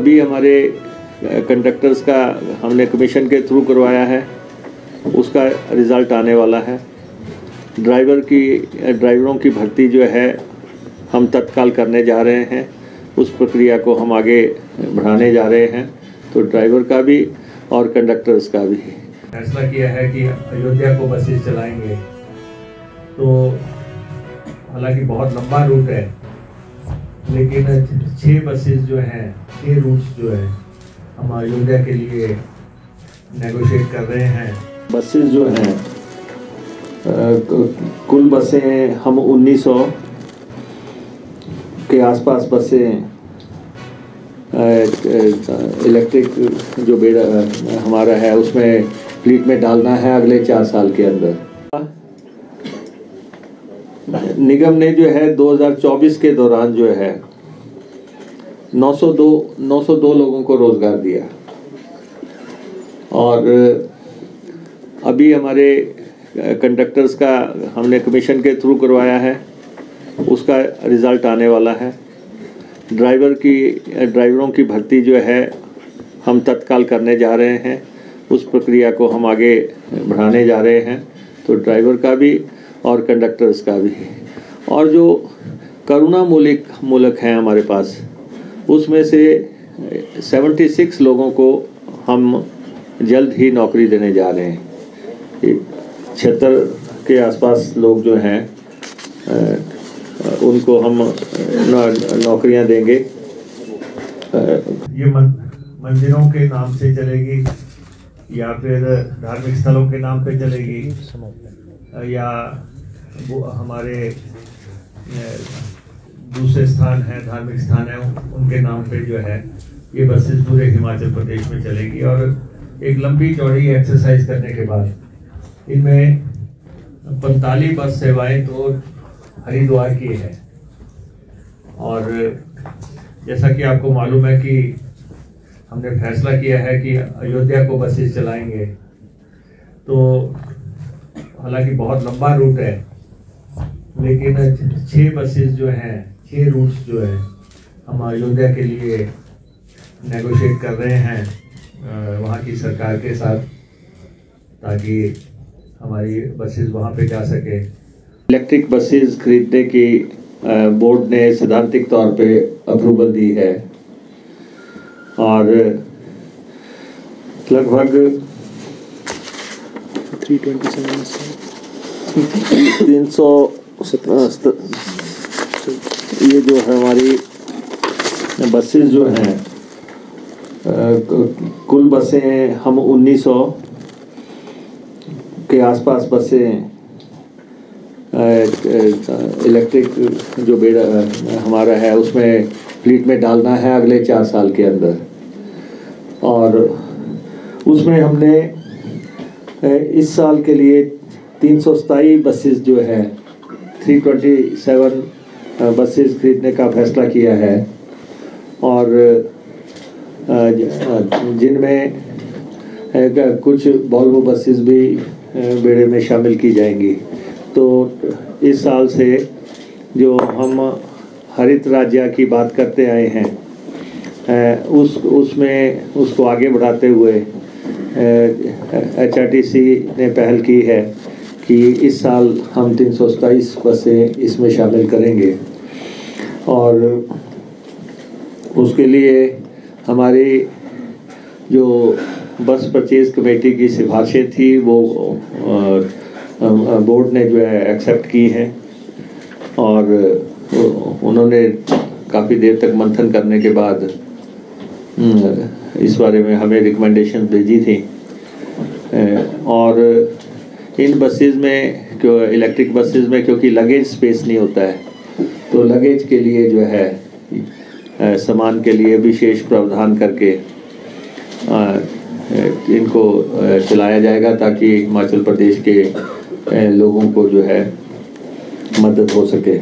अभी हमारे कंडक्टर्स का हमने कमीशन के थ्रू करवाया है। उसका रिज़ल्ट आने वाला है। ड्राइवर की ड्राइवरों की भर्ती जो है, हम तत्काल करने जा रहे हैं। उस प्रक्रिया को हम आगे बढ़ाने जा रहे हैं। तो ड्राइवर का भी और कंडक्टर्स का भी। फैसला किया है कि अयोध्या को बसेस चलाएँगे। तो हालाँकि बहुत लंबा रूट है, लेकिन छः बसेस जो हैं छः रूट्स जो है, हम अयोध्या के लिए नेगोशिएट कर रहे हैं। बसेस जो हैं कुल बसें हम 1900 के आसपास बसें इलेक्ट्रिक जो बेड़ा हमारा है, उसमें फ्लीट में डालना है अगले चार साल के अंदर। निगम ने जो है 2024 के दौरान जो है 902 902 लोगों को रोज़गार दिया। और, अभी हमारे कंडक्टर्स का हमने कमीशन के थ्रू करवाया है। उसका रिज़ल्ट आने वाला है। ड्राइवर की ड्राइवरों की भर्ती जो है, हम तत्काल करने जा रहे हैं। उस प्रक्रिया को हम आगे बढ़ाने जा रहे हैं। तो ड्राइवर का भी और कंडक्टर्स का भी। और जो करुणा मूलिक मूलक हैं हमारे पास उसमें से 76 लोगों को हम जल्द ही नौकरी देने जा रहे हैं। छिहत्तर के आसपास लोग जो हैं उनको हम नौकरियाँ देंगे। ये मंदिरों के नाम से चलेगी, या फिर धार्मिक स्थलों के नाम पे चलेगी, या वो हमारे दूसरे स्थान हैं, धार्मिक स्थान हैं, उनके नाम पे जो है, ये बसेस पूरे हिमाचल प्रदेश में चलेगी और एक लंबी चौड़ी एक्सरसाइज करने के बाद इनमें पैंतालीस बस सेवाएँ तो हरिद्वार की है। और जैसा कि आपको मालूम है कि हमने फैसला किया है कि अयोध्या को बसेस चलाएँगे तो हालाँकि बहुत लंबा रूट है, लेकिन छः बसेस जो हैं छः रूट्स जो है हम अयोध्या के लिए नेगोशिएट कर रहे हैं वहाँ की सरकार के साथ ताकि हमारी बसेस वहाँ पे जा सके। इलेक्ट्रिक बसेस खरीदने की बोर्ड ने सैद्धांतिक तौर पे अप्रूवल दी है। और लगभग 327 तीन सौ ये जो है हमारी बसेस जो हैं कुल बसें हम 1900 के आसपास बसें इलेक्ट्रिक जो बेड़ा हमारा है, उसमें फ्लीट में डालना है अगले चार साल के अंदर। और उसमें हमने इस साल के लिए तीन सौ बसेस जो है 327 बसेस खरीदने का फैसला किया है। और जिनमें कुछ वॉल्वो बसेस भी बेड़े में शामिल की जाएँगी। तो इस साल से जो हम हरित राज्य की बात करते आए हैं उस, उसमें, उसको आगे बढ़ाते हुए एच आर टी सी ने पहल की है कि इस साल हम तीन सौ सताईस बसें इसमें शामिल करेंगे। और उसके लिए हमारी जो बस परचेज कमेटी की सिफारिशें थी, वो बोर्ड ने जो है एक्सेप्ट की हैं और उन्होंने काफ़ी देर तक मंथन करने के बाद इस बारे में हमें रिकमेंडेशन भेजी थी। और इन बसेस में इलेक्ट्रिक बसेस में, क्योंकि लगेज स्पेस नहीं होता है तो लगेज के लिए जो है सामान के लिए विशेष प्रावधान करके इनको चलाया जाएगा ताकि हिमाचल प्रदेश के लोगों को जो है मदद हो सके।